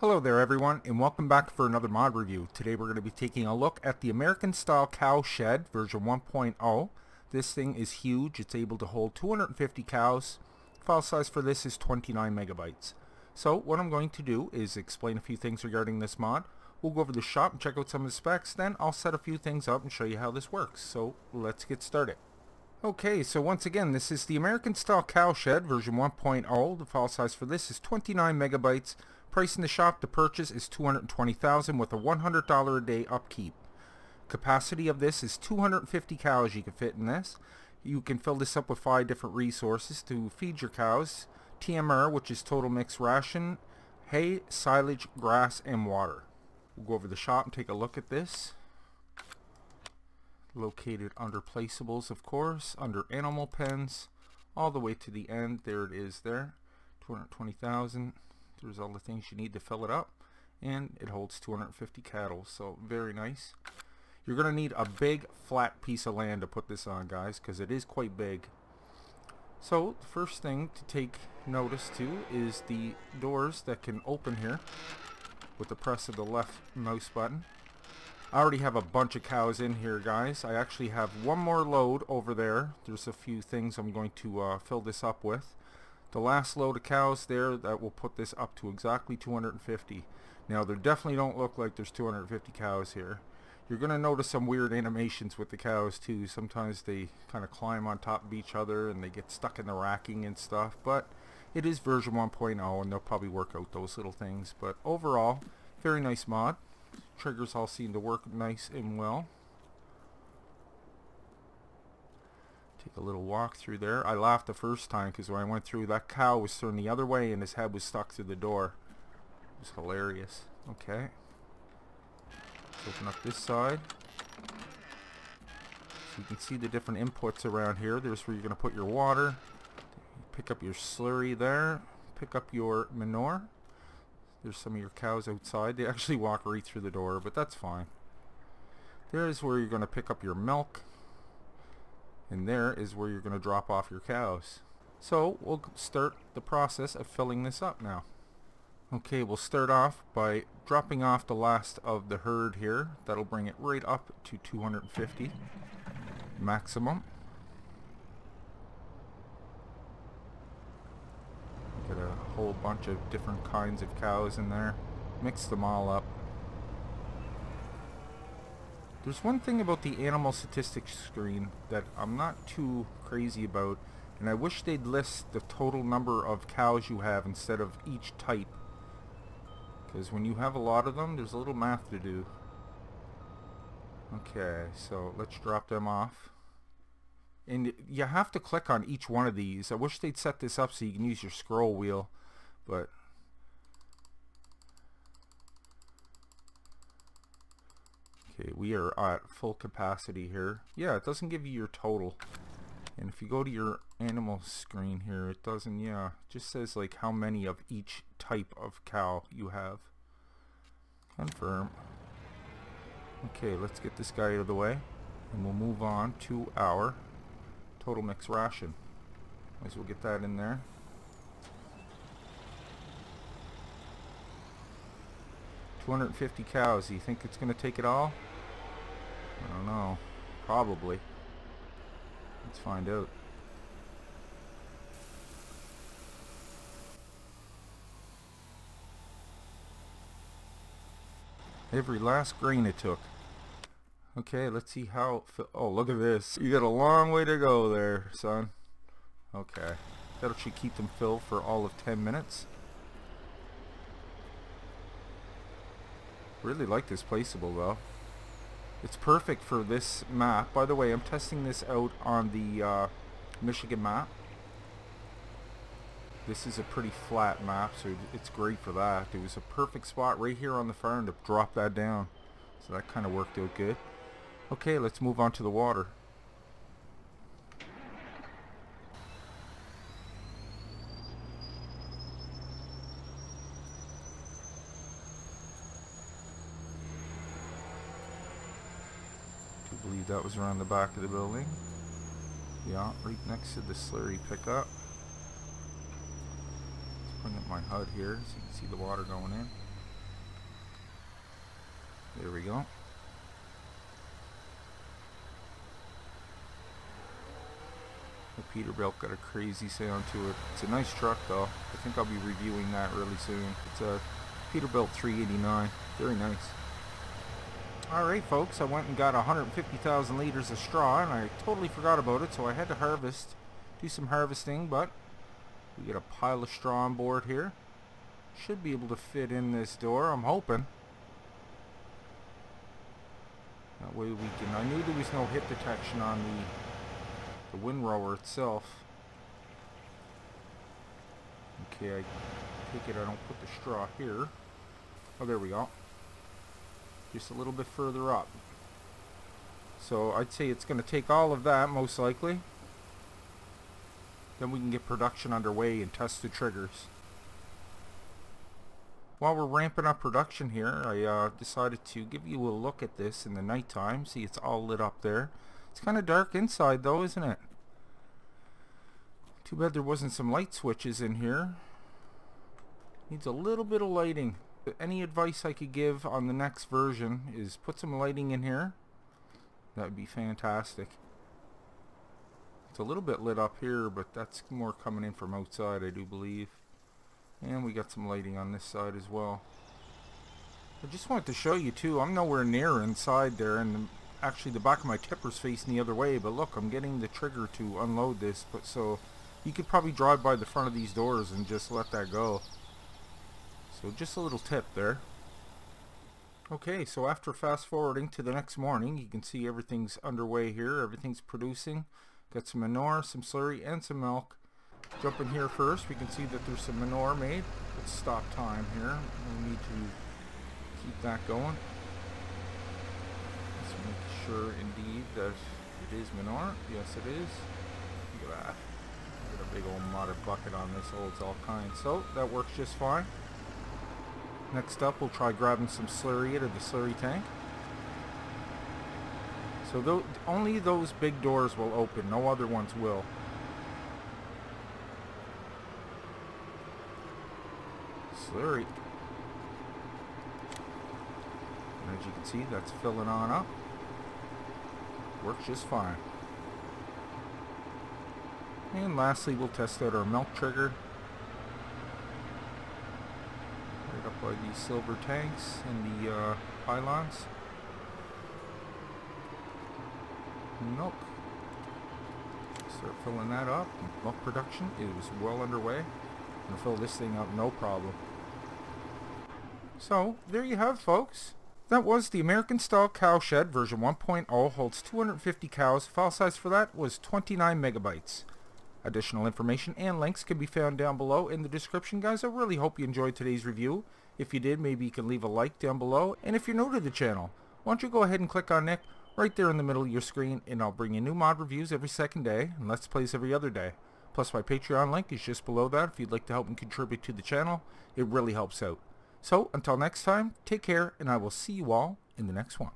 Hello there everyone and welcome back for another mod review. Today we're going to be taking a look at the American style cow shed version 1.0. This thing is huge. It's able to hold 250 cows. File size for this is 29 megabytes. So what I'm going to do is explain a few things regarding this mod. We'll go over the shop and check out some of the specs. Then I'll set a few things up and show you how this works. So let's get started. Okay, so once again, this is the American style cow shed version 1.0. The file size for this is 29 megabytes. Price in the shop to purchase is 220000 with a $100 a day upkeep. Capacity of this is 250 cows you can fit in this. You can fill this up with five different resources to feed your cows. TMR, which is total mixed ration, hay, silage, grass, and water. We'll go over the shop and take a look at this. Located under placeables, of course, under animal pens, all the way to the end. There it is there. 220,000 there's all the things you need to fill it up. And it holds 250 cattle so very nice. You're gonna need a big flat piece of land to put this on guys because it is quite big. So the first thing to take notice to is the doors that can open here with the press of the left mouse button I already have a bunch of cows in here guys. I actually have one more load over there. There's a few things I'm going to uh, fill this up with. The last load of cows there that will put this up to exactly 250 now there definitely don't look like there's 250 cows here. You're gonna notice some weird animations with the cows too. Sometimes they kind of climb on top of each other and they get stuck in the racking and stuff but it is version 1.0 and they'll probably work out those little things. But overall very nice mod triggers all seem to work nice and well Take a little walk through there. I laughed the first time because when I went through, that cow was turned the other way and his head was stuck through the door. It was hilarious. Okay. Let's open up this side. So you can see the different inputs around here. There's where you're going to put your water. Pick up your slurry there. Pick up your manure. There's some of your cows outside. They actually walk right through the door, but that's fine. There's where you're going to pick up your milk and there is where you're going to drop off your cows. So we'll start the process of filling this up now. Okay, we'll start off by dropping off the last of the herd here. That'll bring it right up to 250 maximum. Get a whole bunch of different kinds of cows in there. Mix them all up. There's one thing about the animal statistics screen that I'm not too crazy about, and I wish they'd list the total number of cows you have instead of each type. Because when you have a lot of them, there's a little math to do. Okay, so let's drop them off. And you have to click on each one of these. I wish they'd set this up so you can use your scroll wheel, but Okay, we are at full capacity here. Yeah, it doesn't give you your total. And if you go to your animal screen here, it doesn't, yeah, it just says like how many of each type of cow you have. Confirm. Okay, let's get this guy out of the way. And we'll move on to our total mix ration. Might as well get that in there. Two hundred and fifty cows. Do you think it's gonna take it all? I don't know. Probably. Let's find out. Every last grain it took. Okay, let's see how... Oh, look at this. You got a long way to go there, son. Okay. That should keep them filled for all of 10 minutes. Really like this placeable, though. It's perfect for this map. By the way, I'm testing this out on the uh, Michigan map. This is a pretty flat map, so it's great for that. It was a perfect spot right here on the farm to drop that down. So that kind of worked out good. Okay, let's move on to the water. Believe that was around the back of the building. Yeah, right next to the slurry pickup. Let's bring up my HUD here so you can see the water going in. There we go. The Peterbilt got a crazy sound to it. It's a nice truck though. I think I'll be reviewing that really soon. It's a Peterbilt 389. Very nice. Alright folks, I went and got 150,000 liters of straw and I totally forgot about it so I had to harvest, do some harvesting but we get a pile of straw on board here. Should be able to fit in this door, I'm hoping. That way we can, I knew there was no hit detection on the, the windrower itself. Okay, I take it I don't put the straw here. Oh, there we go. Just a little bit further up. So I'd say it's going to take all of that, most likely. Then we can get production underway and test the triggers. While we're ramping up production here, I uh, decided to give you a look at this in the nighttime. See, it's all lit up there. It's kind of dark inside though, isn't it? Too bad there wasn't some light switches in here. Needs a little bit of lighting. Any advice I could give on the next version is put some lighting in here. That would be fantastic. It's a little bit lit up here, but that's more coming in from outside, I do believe. And we got some lighting on this side as well. I just wanted to show you too, I'm nowhere near inside there, and actually the back of my tipper's facing the other way, but look, I'm getting the trigger to unload this, but so you could probably drive by the front of these doors and just let that go. So just a little tip there. Okay, so after fast forwarding to the next morning, you can see everything's underway here, everything's producing. Got some manure, some slurry, and some milk. Jump in here first. We can see that there's some manure made. Let's stop time here. We need to keep that going. Let's make sure indeed that it is manure. Yes, it is. Look at that. Got a big old mother bucket on this holds all kinds. So that works just fine. Next up, we'll try grabbing some slurry out of the slurry tank. So th only those big doors will open, no other ones will. Slurry. And as you can see, that's filling on up. Works just fine. And lastly, we'll test out our milk trigger. Right up by the silver tanks and the uh, pylons. milk. Start filling that up. Milk production is well underway. I'm fill this thing up no problem. So, there you have folks. That was the American Style Cowshed version 1.0 holds 250 cows. File size for that was 29 megabytes. Additional information and links can be found down below in the description guys. I really hope you enjoyed today's review. If you did, maybe you can leave a like down below. And if you're new to the channel, why don't you go ahead and click on Nick right there in the middle of your screen and I'll bring you new mod reviews every second day and Let's Plays every other day. Plus my Patreon link is just below that if you'd like to help and contribute to the channel. It really helps out. So until next time, take care and I will see you all in the next one.